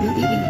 Mm-hmm.